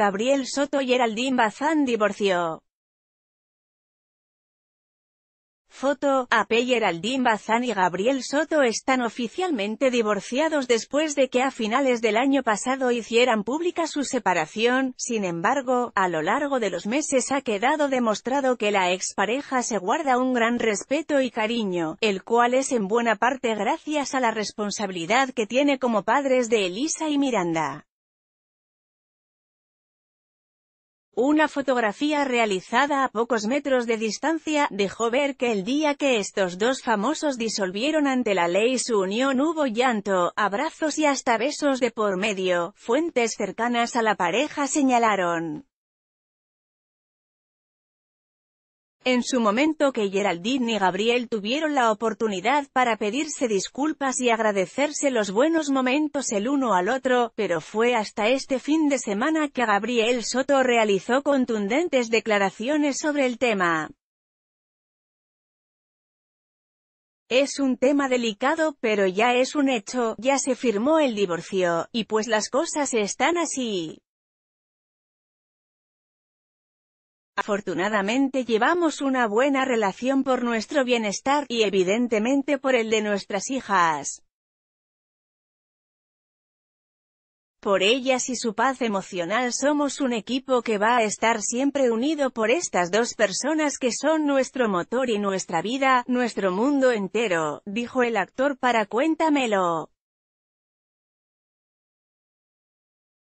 Gabriel Soto y Geraldine Bazán divorció. Foto, AP Geraldine Bazán y Gabriel Soto están oficialmente divorciados después de que a finales del año pasado hicieran pública su separación, sin embargo, a lo largo de los meses ha quedado demostrado que la expareja se guarda un gran respeto y cariño, el cual es en buena parte gracias a la responsabilidad que tiene como padres de Elisa y Miranda. Una fotografía realizada a pocos metros de distancia, dejó ver que el día que estos dos famosos disolvieron ante la ley su unión hubo llanto, abrazos y hasta besos de por medio, fuentes cercanas a la pareja señalaron. En su momento que Geraldine y Gabriel tuvieron la oportunidad para pedirse disculpas y agradecerse los buenos momentos el uno al otro, pero fue hasta este fin de semana que Gabriel Soto realizó contundentes declaraciones sobre el tema. Es un tema delicado, pero ya es un hecho, ya se firmó el divorcio, y pues las cosas están así. Afortunadamente llevamos una buena relación por nuestro bienestar, y evidentemente por el de nuestras hijas. Por ellas y su paz emocional somos un equipo que va a estar siempre unido por estas dos personas que son nuestro motor y nuestra vida, nuestro mundo entero, dijo el actor para Cuéntamelo.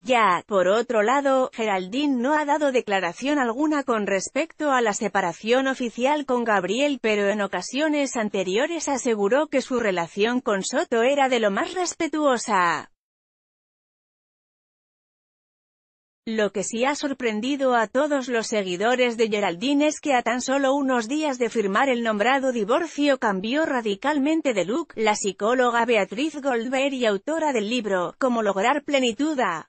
Ya, por otro lado, Geraldine no ha dado declaración alguna con respecto a la separación oficial con Gabriel pero en ocasiones anteriores aseguró que su relación con Soto era de lo más respetuosa. Lo que sí ha sorprendido a todos los seguidores de Geraldine es que a tan solo unos días de firmar el nombrado divorcio cambió radicalmente de look, la psicóloga Beatriz Goldberg y autora del libro, Cómo lograr plenitud a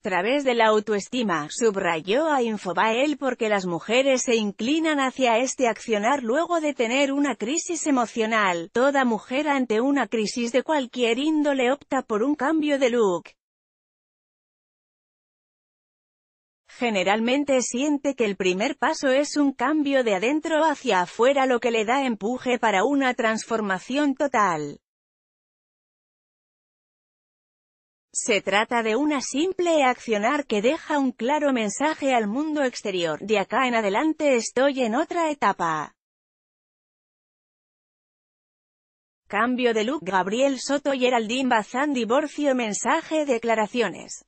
través de la autoestima, subrayó a Infobael porque las mujeres se inclinan hacia este accionar luego de tener una crisis emocional. Toda mujer ante una crisis de cualquier índole opta por un cambio de look. Generalmente siente que el primer paso es un cambio de adentro hacia afuera lo que le da empuje para una transformación total. Se trata de una simple accionar que deja un claro mensaje al mundo exterior, de acá en adelante estoy en otra etapa. Cambio de look. Gabriel Soto y Geraldine Bazán divorcio. Mensaje declaraciones